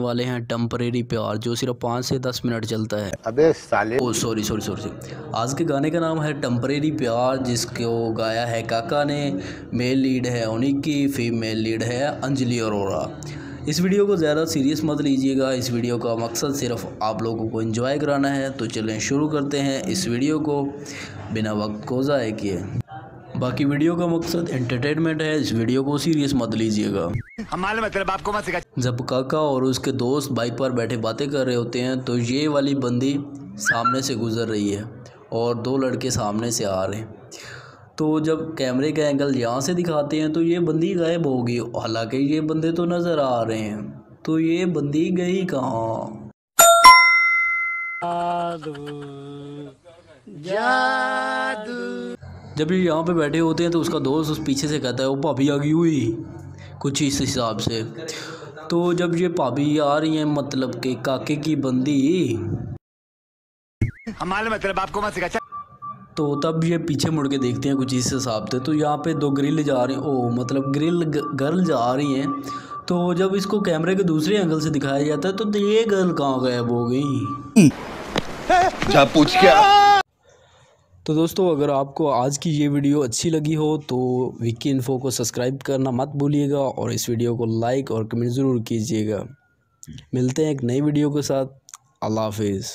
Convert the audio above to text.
वाले हैं टेम्परेरी प्यार जो सिर्फ़ पाँच से दस मिनट चलता है। अबे साले ओ सॉरी सॉरी सॉरी आज के गाने का नाम है टेम्परेरी प्यार जिसको गाया है काका ने। मेल लीड है उन्हीं की फीमेल लीड है अंजलि अरोरा इस वीडियो को ज़्यादा सीरियस मत लीजिएगा। इस वीडियो का मकसद सिर्फ़ आप लोगों को एंजॉय कराना है। तो चलें शुरू करते हैं इस वीडियो को। बिना वक्त को ज़ाय किए। बाकी वीडियो का मकसद एंटरटेनमेंट है इस वीडियो को सीरियस मत लीजिएगा। जब काका और उसके दोस्त बाइक पर बैठे बातें कर रहे होते हैं तो ये वाली बंदी सामने से गुज़र रही है और दो लड़के सामने से आ रहे हैं। तो जब कैमरे का एंगल यहाँ से दिखाते हैं तो ये बंदी गायब होगी। हालाँकि ये बंदे तो नज़र आ रहे हैं। तो ये बंदी गई कहाँ? जब ये यहाँ पे बैठे होते हैं तो उसका दोस्त उस पीछे से कहता है वो भाभी आ गई हुई। कुछ इस हिसाब से। तो जब ये भाभी आ रही हैं मतलब कि काके की बंदी। मतलब आपको मत सिखा तो तब ये पीछे मुड़ के देखते हैं कुछ इस हिसाब से। तो यहाँ पे दो ग्रिल जा रही ओ मतलब ग्रिल गर्ल जा रही हैं। तो जब इसको कैमरे के दूसरे एंगल से दिखाया जाता है तो ये गर्ल कहाँ गायब हो गई? जा पूछ क्या? तो दोस्तों, अगर आपको आज की ये वीडियो अच्छी लगी हो तो विक्की इन्फो को सब्सक्राइब करना मत भूलिएगा और इस वीडियो को लाइक और कमेंट ज़रूर कीजिएगा। मिलते हैं एक नई वीडियो के साथ। अल्लाह हाफिज़।